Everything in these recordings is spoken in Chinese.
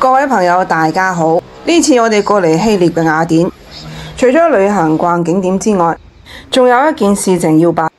各位朋友，大家好！呢次我哋过嚟希腊嘅雅典，除咗旅行逛景点之外，仲有一件事情要办，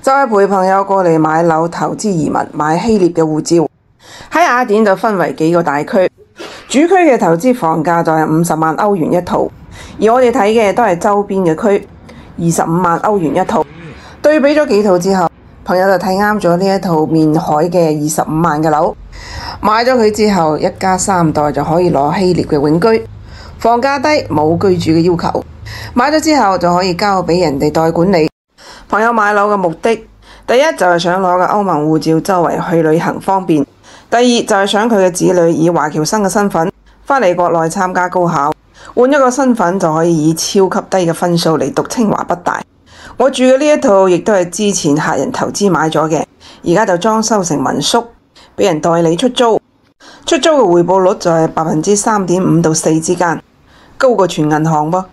就系陪朋友过嚟买楼投资移民，买希腊嘅护照。喺雅典就分为几个大区，主区嘅投资房价就系五十万欧元一套，而我哋睇嘅都系周边嘅区，二十五万欧元一套。对比咗几套之后，朋友就睇啱咗呢一套面海嘅二十五万嘅楼，买咗佢之后，一家三代就可以攞希臘嘅永居，房價低，冇居住嘅要求。買咗之後就可以交俾人哋代管理。朋友買樓嘅目的，第一就係想攞個歐盟護照，周圍去旅行方便；第二就係想佢嘅子女以華僑生嘅身份返嚟國內參加高考，換一個身份就可以以超級低嘅分數嚟讀清華北大。我住嘅呢一套亦都係之前客人投資買咗嘅，而家就裝修成民宿。俾人代理出租，出租嘅回報率就係百分之三點五到四之間，高過全銀行噃。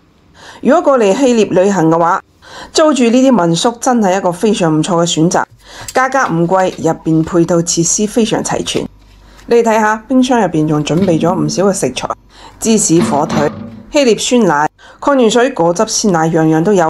如果過嚟希臘旅行嘅話，租住呢啲民宿真係一個非常唔錯嘅選擇，價格唔貴，入边配套設施非常齊全。你哋睇下，冰箱入边仲準備咗唔少嘅食材，芝士火腿、希臘酸奶、矿泉水、果汁、鮮奶，樣樣都有，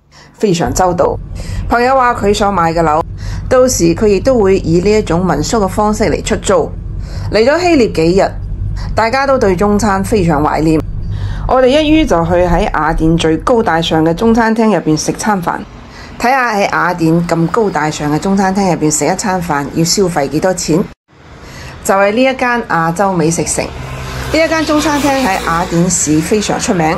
非常周到。朋友話佢所買嘅樓。到時佢亦都會以呢一種民宿嘅方式嚟出租。嚟咗希臘幾日，大家都對中餐非常懷念。我哋一於就去喺雅典最高大上嘅中餐廳入边食餐飯，睇下喺雅典咁高大上嘅中餐廳入边食一餐飯要消費幾多錢。就係呢一間亞洲美食城，呢一間中餐廳喺雅典市非常出名。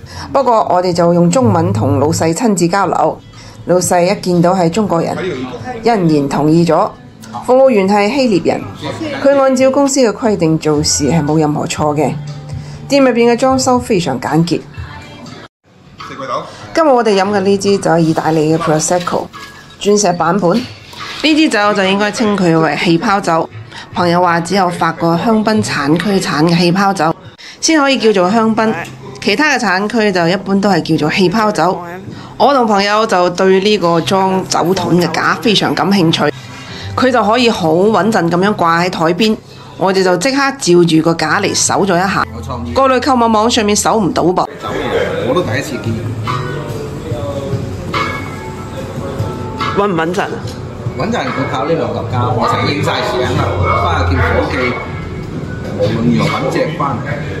不過我哋就用中文同老細親自交流，老細一見到係中國人，欣然同意咗。服務員係希臘人，佢按照公司嘅規定做事係冇任何錯嘅。店入邊嘅裝修非常簡潔。今日我哋飲嘅呢支就係意大利嘅 Prosecco 钻石版本，呢支酒就應該稱佢為氣泡酒。朋友話只有法國香檳產區產嘅氣泡酒先可以叫做香檳，其他嘅產區就一般都係叫做氣泡酒。我同朋友就對呢個裝酒桶嘅架非常感興趣。佢就可以好穩陣咁樣掛喺台邊，我哋就即刻照住個架嚟搜咗一下。過濾購物網上面搜唔到噃。我都第一次見。穩唔穩陣啊？穩陣，佢靠呢兩嚿膠，我成日影晒相啦，翻去叫伙計，無論如何揾隻翻嚟。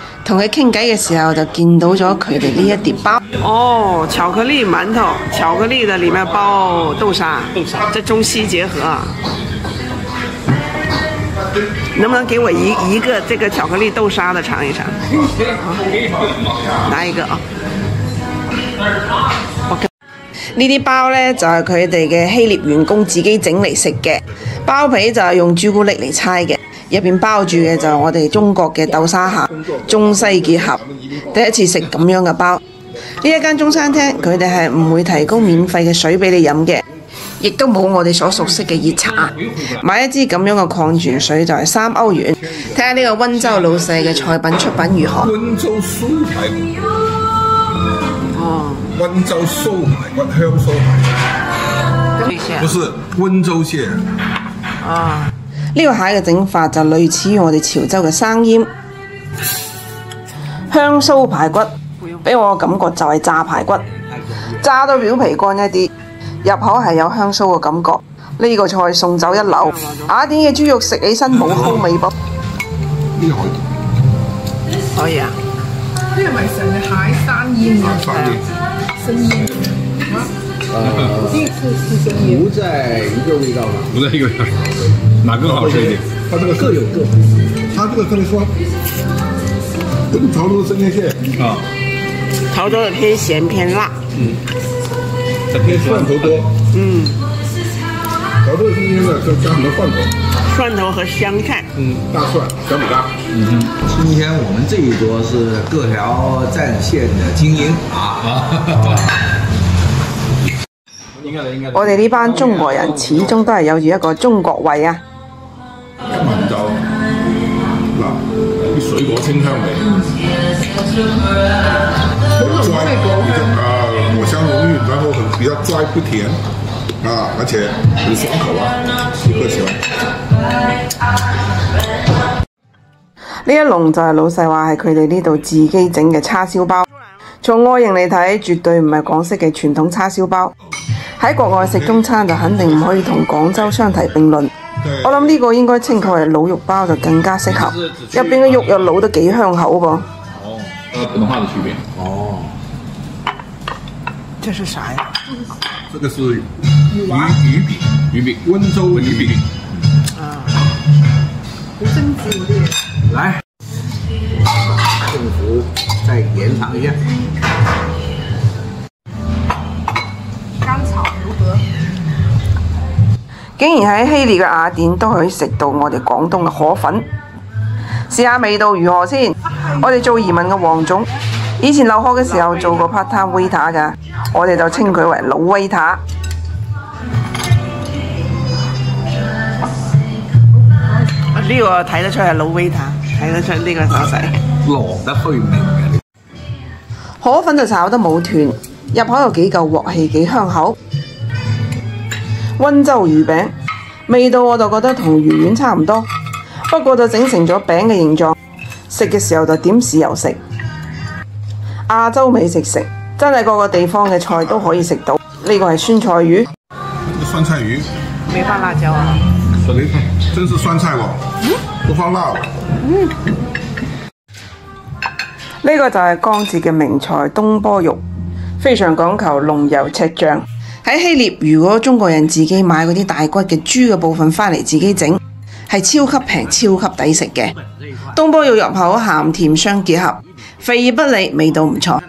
同佢傾偈嘅時候就見到咗佢哋呢一碟包。哦，巧克力饅頭，巧克力的裡面包豆沙，豆沙，這中西結合。能不能給我一一個這個巧克力豆沙的嘗一嘗？拿一個啊呢啲包呢，就係佢哋嘅希臘員工自己整嚟食嘅，包皮就係用朱古力嚟猜嘅，入邊包住嘅就係我哋中國嘅豆沙餡，中西結合。第一次食咁樣嘅包，呢一間中餐廳佢哋係唔會提供免費嘅水俾你飲嘅，亦都冇我哋所熟悉嘅熱茶。買一支咁樣嘅礦泉水就係三歐元。睇下呢個温州老細嘅菜品出品如何？温州酥排骨，哦，温州酥排骨香酥排骨，不是温州蟹。啊，呢個蟹嘅整法就類似於我哋潮州嘅生腌香酥排骨，俾我嘅感覺就係炸排骨，炸到表皮乾一啲，入口係有香酥嘅感覺。呢、個菜送走一流，雅典嘅豬肉食起身冇齁味噃。呢個可以可以啊，呢個咪成隻蟹生腌嘅，生腌生腌。我第一次吃生腌。不在一个味道吧？不是一个，哪个好吃一点？它这个各有各。它这个跟你说，跟潮州的生腌蟹，啊，潮州的偏咸偏辣，嗯它偏蒜头多。嗯，潮州的生腌呢，就加很多蒜头，蒜头和香菜。嗯，大蒜、小米辣。嗯今天我们这一桌是各条战线的精英啊！应该的，应该的。我哋呢班中國人始終都係有住一個中國胃啊！今日就嗱啲水果清香味，拽，啊果香浓郁，然後很比較拽不甜，啊，而且很爽口啊，你喝起來。呢一籠就係老細話係佢哋呢度自己整嘅叉燒包，從外形嚟睇，絕對唔係港式嘅傳統叉燒包。喺國外食中餐就肯定唔可以同廣州相提並論。我諗呢個應該稱佢為滷肉包就更加適合，入邊嘅肉又滷得幾香口噃。哦，呃，普通話的區別。哦，這是啥呀？這個是魚魚餅，魚餅，温州魚餅。好精緻嗰啲嘢。來，政府再延長一下。竟然喺希臘嘅雅典都可以食到我哋廣東嘅河粉，試下味道如何先？我哋做移民嘅黃總，以前留學嘅時候做過 part time waiter 㗎，我哋就稱佢為老 waiter。呢個睇得出係老 waiter，睇得出呢個手勢。狼得虛名嘅。河粉就炒得冇團，入口又幾嚿鑊氣，幾香口。温州魚餅味道我就覺得同魚丸差唔多，不過就整成咗餅嘅形狀，食嘅時候就點豉油食。亞洲美食食真係個個地方嘅菜都可以食到。呢個係酸菜魚，酸菜魚，未放辣椒啊！真是酸菜喎，不放辣嗯。呢個就係江浙嘅名菜東坡肉，非常講求濃油赤醬。喺希臘，如果中國人自己買嗰啲大骨嘅豬嘅部分返嚟自己整，係超級平、超級抵食嘅。東坡肉入口鹹甜相結合，肥而不膩，味道唔錯。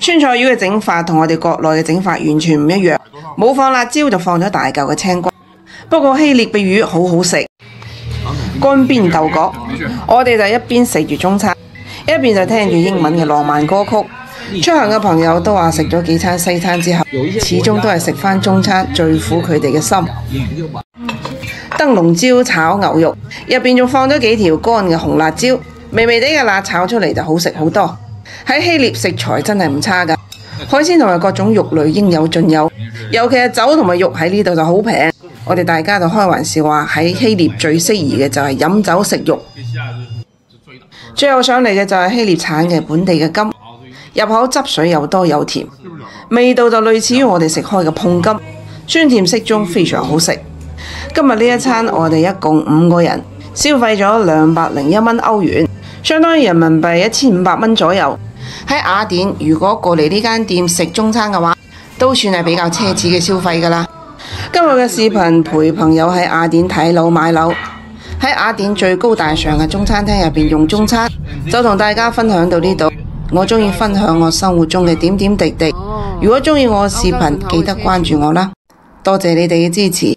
酸菜魚嘅整法同我哋國內嘅整法完全唔一樣，冇放辣椒就放咗大嚿嘅青瓜。不過希臘嘅魚好好食，乾邊豆角。我哋就一邊食住中餐，一邊就聽住英文嘅浪漫歌曲。出行嘅朋友都話食咗幾餐西餐之後，始終都係食翻中餐最苦佢哋嘅心。燈籠椒炒牛肉，入邊仲放咗幾條乾嘅紅辣椒，微微地嘅辣炒出嚟就好食好多。喺希臘食材真係唔差㗎，海鮮同埋各種肉類應有盡有，尤其係酒同埋肉喺呢度就好平。我哋大家就開玩笑話喺希臘最適宜嘅就係飲酒食肉。最後上嚟嘅就係希臘產嘅本地嘅金，入口汁水又多又甜，味道就類似於我哋食開嘅碰金，酸甜適中，非常好食。今日呢一餐我哋一共五個人，消費咗兩百零一蚊歐元，相當於人民幣一千五百蚊左右。喺雅典，如果過嚟呢間店食中餐嘅話，都算係比較奢侈嘅消費㗎啦。今日嘅視頻陪朋友喺雅典睇樓買樓，喺雅典最高大上嘅中餐廳入邊用中餐，就同大家分享到呢度。我中意分享我生活中嘅点点滴滴。如果中意我嘅视频，记得关注我啦。多谢你哋嘅支持。